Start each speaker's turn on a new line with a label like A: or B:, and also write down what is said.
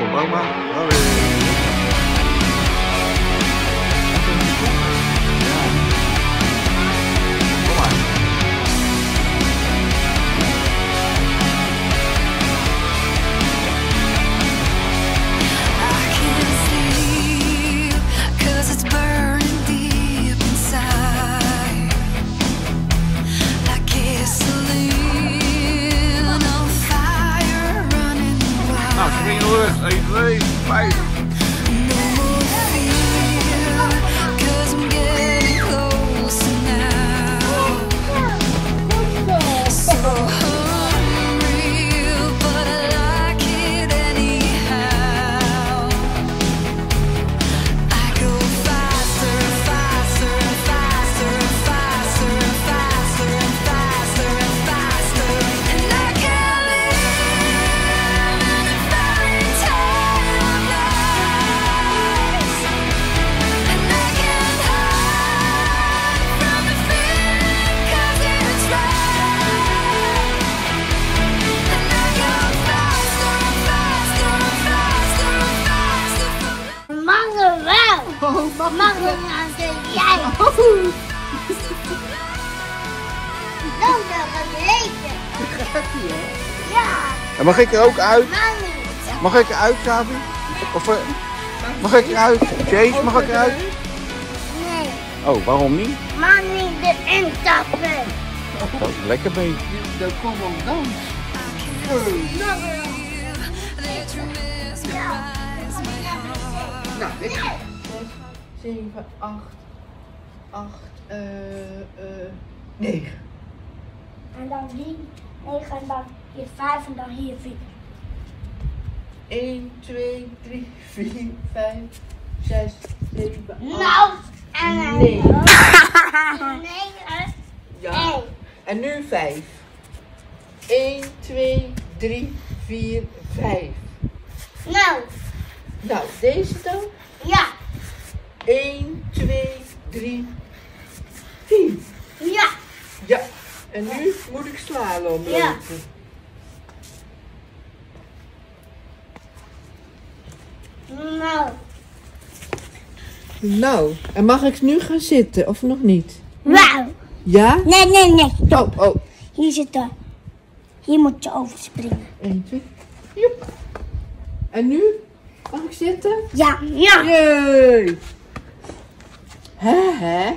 A: Obama. A. Hey, Lewis, he's the.
B: Wel. Mag er aan de jij. Dan nog een lezen. Ja,
C: En mag ik er ook uit?
B: mag niet.
C: Mag ik eruit, Savi? Of eh, mag ik eruit? Chase, mag ik eruit?
B: Nee,
C: Oh, waarom niet?
B: mag niet erin tappen.
C: Dat is lekker mee.
D: Dat komt op dans. Nou, ik. 7, 8, 8, eh, eh, 9.
B: En dan die, negen, en dan hier vijf en dan hier vier.
D: 1, 2, 3, 4, 5, 6, 7, 8.
B: Nou, en dan
D: Nee.
B: negen,
D: Ja.
B: één.
D: En nu 5. 1, 2, 3, 4, 5.
B: Nou,
D: Nou, deze dan?
B: Ja,
D: 1, 2, 3, 4.
B: ja.
D: Ja. En nu moet ik slalom lopen.
B: Ja. Nou,
D: Nou, en mag ik nu gaan zitten of nog niet?
B: wauw.
D: Ja?
B: Nee, nee, nee.
D: Oh, oh.
B: Hier zit er. Hier moet je overspringen.
D: 1, 2. Joep. En nu? Mag ik zitten?
B: Ja, ja.
D: Jee. Hè, hè?